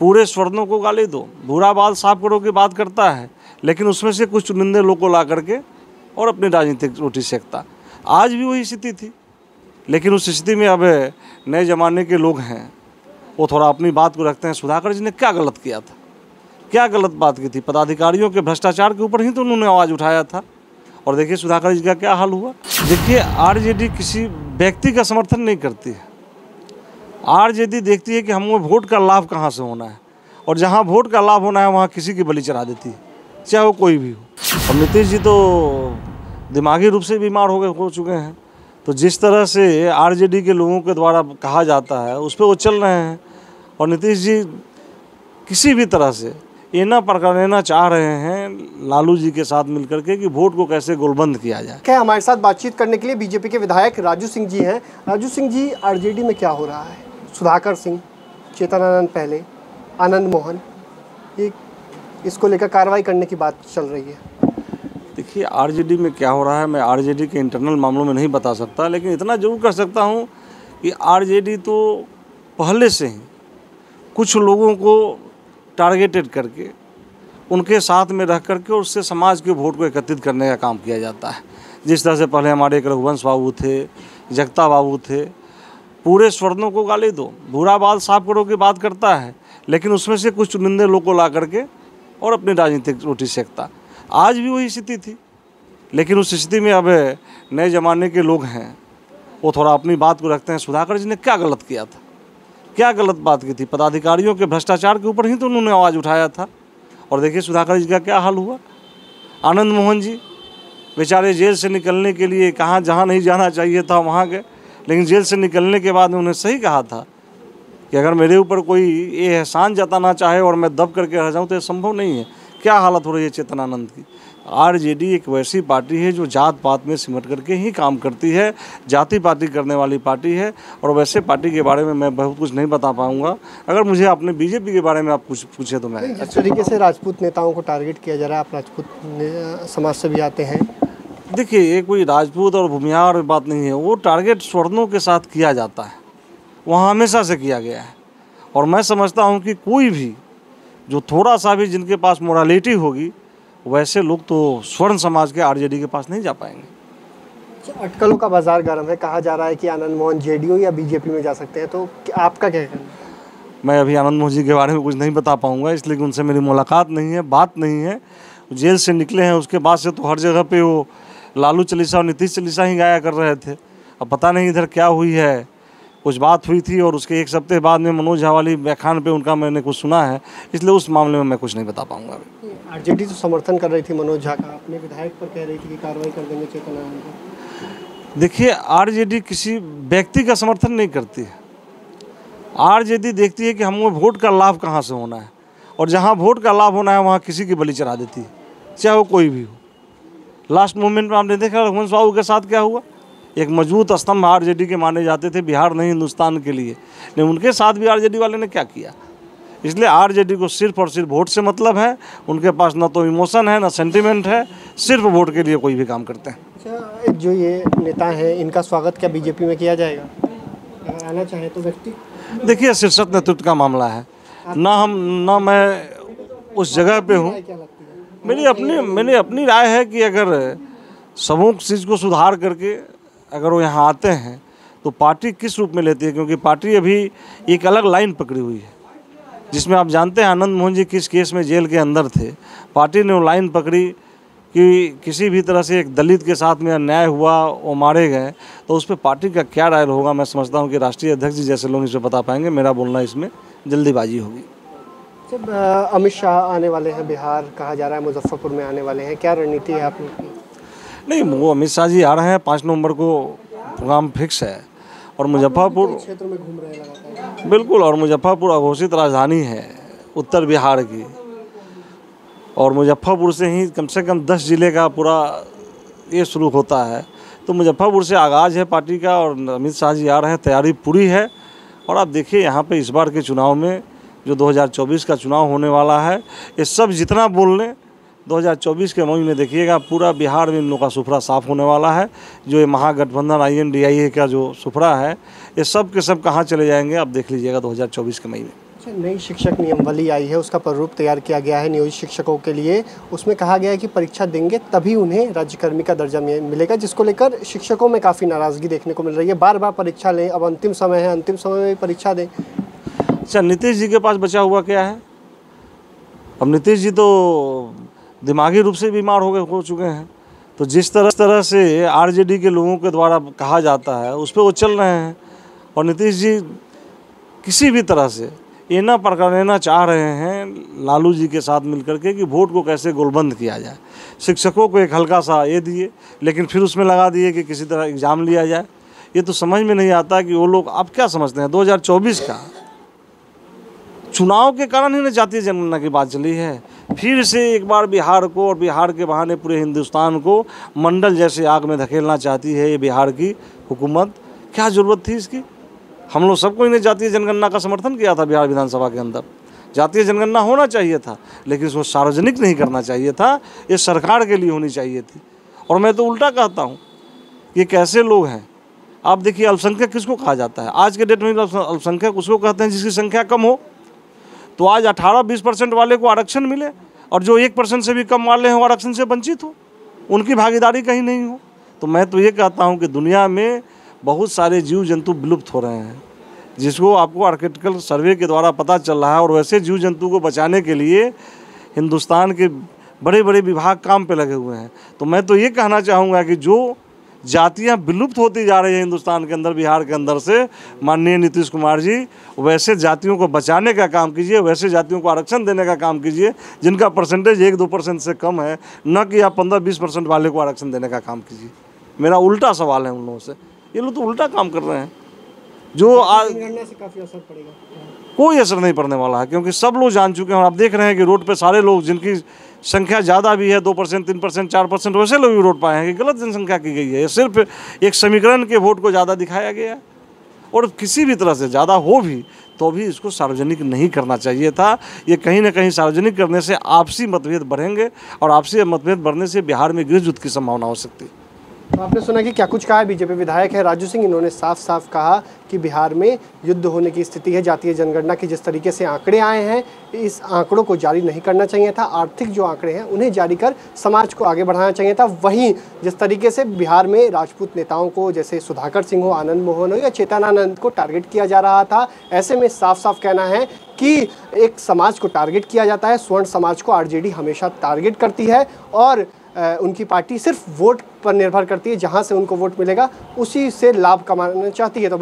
पूरे स्वर्णों को गाली दो। बुरा बाल साफ़ करो की बात करता है, लेकिन उसमें से कुछ चुनिंदे लोग को ला करके और अपनी राजनीतिक रोटी सेकता। आज भी वही स्थिति थी, लेकिन उस स्थिति में अब नए ज़माने के लोग हैं। वो थोड़ा अपनी बात को रखते हैं। सुधाकर जी ने क्या गलत किया था? क्या गलत बात की थी? पदाधिकारियों के भ्रष्टाचार के ऊपर ही तो उन्होंने आवाज़ उठाया था। और देखिए सुधाकर जी का क्या हाल हुआ? देखिए, आरजेडी किसी व्यक्ति का समर्थन नहीं करती है। आरजेडी देखती है कि हमको वोट का लाभ कहाँ से होना है? और जहाँ वोट का लाभ होना है, वहाँ किसी की बलि चढ़ा देती है, चाहे वो कोई भी हो। और नीतीश जी तो दिमागी रूप से बीमार हो गए, हो चुके हैं। तो जिस तरह से आरजेडी के लोगों के द्वारा कहा जाता है, उस पर वो चल रहे हैं। और नीतीश जी किसी भी तरह से एना प्रकरणा चाह रहे हैं लालू जी के साथ मिलकर के कि वोट को कैसे गोलबंद किया जाए। क्या हमारे साथ बातचीत करने के लिए बीजेपी के विधायक राजू सिंह जी हैं? राजू सिंह जी आरजेडी में क्या हो रहा है? सुधाकर सिंह, चेतनानंद पहले, आनंद मोहन। ये इसको लेकर कार्रवाई करने की बात चल रही है। देखिए, आरजेडी में क्या हो रहा है, मैं आरजेडी के इंटरनल मामलों में नहीं बता सकता, लेकिन इतना ज़रूर कर सकता हूँ कि आरजेडी तो पहले से ही कुछ लोगों को टारगेटेड करके, उनके साथ में रह करके उससे समाज के वोट को एकत्रित करने का काम किया जाता है। जिस तरह से पहले हमारे एक रघुवंश बाबू थे जगता बाबू थे पूरे स्वर्णों को गाली दो। बुरा बाल साफ़ करो की बात करता है, लेकिन उसमें से कुछ चुनिंदे लोग को ला करके और अपनी राजनीतिक रोटी सेकता। आज भी वही स्थिति थी, लेकिन उस स्थिति में अब नए ज़माने के लोग हैं। वो थोड़ा अपनी बात को रखते हैं। सुधाकर जी ने क्या गलत किया था? क्या गलत बात की थी? पदाधिकारियों के भ्रष्टाचार के ऊपर ही तो उन्होंने आवाज़ उठाया था। और देखिए सुधाकर जी का क्या हाल हुआ? आनंद मोहन जी, बेचारे जेल से निकलने के लिए कहाँ, जहाँ नहीं जाना चाहिए था, वहाँ गए। लेकिन जेल से निकलने के बाद उन्होंने सही कहा था कि अगर मेरे ऊपर कोई ये एहसान जताना चाहे और मैं दब करके रह जाऊँ तो ये संभव नहीं है। क्या हालत हो रही है चेतनानंद की? आरजेडी एक वैसी पार्टी है जो जात पात में सिमट करके ही काम करती है, जाति पाति करने वाली पार्टी है और वैसे पार्टी के बारे में मैं बहुत कुछ नहीं बता पाऊँगा। अगर मुझे अपने बीजेपी के बारे में आप कुछ पूछे तो मैं जिस तरीके से राजपूत नेताओं को टारगेट किया जा रहा है, आप राजपूत समाज से भी आते हैं। देखिए ये कोई राजपूत और भूमियार बात नहीं है। वो टारगेट स्वर्णों के साथ किया जाता है। वहाँ हमेशा से किया गया है। और मैं समझता हूँ कि कोई भी जो थोड़ा सा भी जिनके पास मोरालिटी होगी वैसे लोग तो स्वर्ण समाज के आरजेडी के पास नहीं जा पाएँगे। अच्छा, अटकलों का बाज़ार गर्म है। कहा जा रहा है कि आनंद मोहन जेडीयू या बीजेपी में जा सकते हैं। तो आपका क्या कहना मैं अभी आनंद मोहन जी के बारे में कुछ नहीं बता पाऊँगा इसलिए कि उनसे मेरी मुलाकात नहीं है बात नहीं है। जेल से निकले हैं उसके बाद से तो हर जगह पे वो लालू चालीसा और नीतीश चालीसा ही गाया कर रहे थे। अब पता नहीं इधर क्या हुई है। कुछ बात हुई थी और उसके एक सप्ताह बाद में मनोज झा वाली व्याख्यान पे उनका मैंने कुछ सुना है इसलिए उस मामले में मैं कुछ नहीं बता पाऊँगा अभी। आरजेडी तो समर्थन कर रही थी मनोज झा का। अपने विधायक पर कह रही थी कि कार्रवाई कर देंगे पर देखिए आरजेडी किसी व्यक्ति का समर्थन नहीं करती है। आरजेडी देखती है कि हमें वोट का लाभ कहाँ से होना है। और जहाँ वोट का लाभ होना है वहाँ किसी की बलि चढ़ा देती है चाहे वो कोई भी हो। लास्ट मोमेंट में आपने देखा रघुवंश बाबू के साथ क्या हुआ? एक मज़बूत स्तंभ आरजेडी के माने जाते थे बिहार नहीं हिंदुस्तान के लिए। लेकिन उनके साथ भी आरजेडी वाले ने क्या किया? इसलिए आरजेडी को सिर्फ़ और सिर्फ़ वोट से मतलब है उनके पास ना तो इमोशन है न सेंटिमेंट है सिर्फ़ वोट के लिए कोई भी काम करते हैं। अच्छा जो ये नेता हैं इनका स्वागत क्या बीजेपी में किया जाएगा? अगर आना चाहे तो व्यक्ति। देखिए शीर्षक नेतृत्व का मामला है। ना हम ना मैं उस जगह पे है? मेरी अपनी मेरी अपनी राय है कि अगर समूह चीज़ को सुधार करके अगर वो यहाँ आते हैं तो पार्टी किस रूप में लेती है? क्योंकि पार्टी अभी एक अलग लाइन पकड़ी हुई है, जिसमें आप जानते हैं आनंद मोहन जी किस केस में जेल के अंदर थे। पार्टी ने वो लाइन पकड़ी कि किसी भी तरह से एक दलित के साथ में अन्याय हुआ, वो मारे गए तो उस पर पार्टी का क्या राय होगा? मैं समझता हूँ कि राष्ट्रीय अध्यक्ष जी जैसे लोग इसे बता पाएँगे। मेरा बोलना इसमें जल्दीबाजी होगी। जब अमित शाह आने वाले हैं बिहार कहा जा रहा है मुजफ्फरपुर में आने वाले हैं क्या रणनीति है आप लोग नहीं वो अमित शाह जी आ रहे हैं पाँच नवंबर को प्रोग्राम फिक्स है। और मुजफ्फरपुर क्षेत्र में घूम रहे हैं बिल्कुल और मुजफ्फरपुर अघोषित राजधानी है उत्तर बिहार की। और मुजफ्फरपुर से ही कम से कम दस ज़िले का पूरा ये शुरू होता है। तो मुजफ्फरपुर से आगाज़ है पार्टी का और अमित शाह जी आ रहे हैं तैयारी पूरी है। और आप देखिए यहाँ पे इस बार के चुनाव में जो 2024 का चुनाव होने वाला है ये सब जितना बोल लें 2024 के मई में देखिएगा पूरा बिहार में इन लोगों का सुफरा साफ़ होने वाला है। जो ये Mahagathbandhan I N D I A का जो सुफरा है ये सब के सब कहाँ चले जाएँगे आप देख लीजिएगा 2024 के मई में। अच्छा, नई शिक्षक नियमावली आई है उसका प्रारूप तैयार किया गया है नियोजित शिक्षकों के लिए। उसमें कहा गया है कि परीक्षा देंगे तभी उन्हें राज्यकर्मी का दर्जा मिलेगा जिसको लेकर शिक्षकों में काफ़ी नाराज़गी देखने को मिल रही है। बार बार परीक्षा लें अब अंतिम समय है अंतिम समय में परीक्षा दें। अच्छा नीतीश जी के पास बचा हुआ क्या है? अब नीतीश जी तो दिमागी रूप से बीमार हो गए, हो चुके हैं। तो जिस तरह तरह से आरजेडी के लोगों के द्वारा कहा जाता है, उस पर वो चल रहे हैं। और नीतीश जी किसी भी तरह से ये ना लेना चाह रहे हैं लालू जी के साथ मिलकर के कि वोट को कैसे गोलबंद किया जाए। शिक्षकों को एक हल्का सा ये दिए, लेकिन फिर उसमें लगा दिए कि किसी तरह एग्ज़ाम लिया जाए। ये तो समझ में नहीं आता कि वो लोग अब क्या समझते हैं? 2024 का चुनाव के कारण ही ना जातीय जनगणना की बात चली है। फिर से एक बार बिहार को और बिहार के बहाने पूरे हिंदुस्तान को मंडल जैसे आग में धकेलना चाहती है ये बिहार की हुकूमत। क्या ज़रूरत थी इसकी? हम लोग सबको इन्हें जातीय जनगणना का समर्थन किया था बिहार विधानसभा के अंदर। जातीय जनगणना होना चाहिए था, लेकिन इसको सार्वजनिक नहीं करना चाहिए था, ये सरकार के लिए होनी चाहिए थी। और मैं तो उल्टा कहता हूँ, ये कैसे लोग हैं? आप देखिए, अल्पसंख्यक किसको कहा जाता है? आज के डेट में अल्पसंख्यक उसको कहते हैं जिसकी संख्या कम हो। तो आज 18-20 परसेंट वाले को आरक्षण मिले और जो एक परसेंट से भी कम वाले हैं वो आरक्षण से वंचित हो, उनकी भागीदारी कहीं नहीं हो। तो मैं तो ये कहता हूँ कि दुनिया में बहुत सारे जीव जंतु विलुप्त हो रहे हैं, जिसको आपको आर्किटिकल सर्वे के द्वारा पता चल रहा है और वैसे जीव जंतु को बचाने के लिए हिंदुस्तान के बड़े बड़े विभाग काम पे लगे हुए हैं। तो मैं तो ये कहना चाहूँगा कि जो जातियाँ विलुप्त होती जा रही है हिंदुस्तान के अंदर बिहार के अंदर से। माननीय नीतीश कुमार जी वैसे जातियों को बचाने का काम कीजिए वैसे जातियों को आरक्षण देने का काम कीजिए जिनका परसेंटेज एक दो परसेंट से कम है न कि आप पंद्रह बीस परसेंट वाले को आरक्षण देने का काम कीजिए। मेरा उल्टा सवाल है उन लोगों से। ये लोग तो उल्टा काम कर रहे हैं। जो आज से काफ़ी असर पड़ेगा। कोई असर नहीं पड़ने वाला है क्योंकि सब लोग जान चुके हैं और आप देख रहे हैं कि रोड पे सारे लोग जिनकी संख्या ज़्यादा भी है, दो परसेंट, तीन परसेंट, चार परसेंट, वैसे लोग भी वोट पाए हैं कि गलत जनसंख्या की गई है। सिर्फ़ एक समीकरण के वोट को ज़्यादा दिखाया गया है। और किसी भी तरह से ज़्यादा हो भी तो भी इसको सार्वजनिक नहीं करना चाहिए था। ये कहीं ना कहीं सार्वजनिक करने से आपसी मतभेद बढ़ेंगे और आपसी मतभेद बढ़ने से बिहार में गृह युद्ध की संभावना हो सकती है। तो आपने सुना कि क्या कुछ कहा है? बीजेपी विधायक है, राजू सिंह, इन्होंने साफ़ साफ़ कहा कि बिहार में युद्ध होने की स्थिति है, जातीय जनगणना के जिस तरीके से आंकड़े आए हैं, इस आंकड़ों को जारी नहीं करना चाहिए था। आर्थिक जो आंकड़े हैं, उन्हें जारी कर समाज को आगे बढ़ाना चाहिए था। वहीं जिस तरीके से बिहार में राजपूत नेताओं को, जैसे सुधाकर सिंह हो, आनंद मोहन हो या चेतनानंद को टारगेट किया जा रहा था, ऐसे में साफ़ साफ़ कहना है कि एक समाज को टारगेट किया जाता है, स्वर्ण समाज को आरजेडी हमेशा टारगेट करती है और उनकी पार्टी सिर्फ़ वोट पर निर्भर करती है, जहाँ से उनको वोट मिलेगा, उसी से लाभ कमाना चाहती है। तो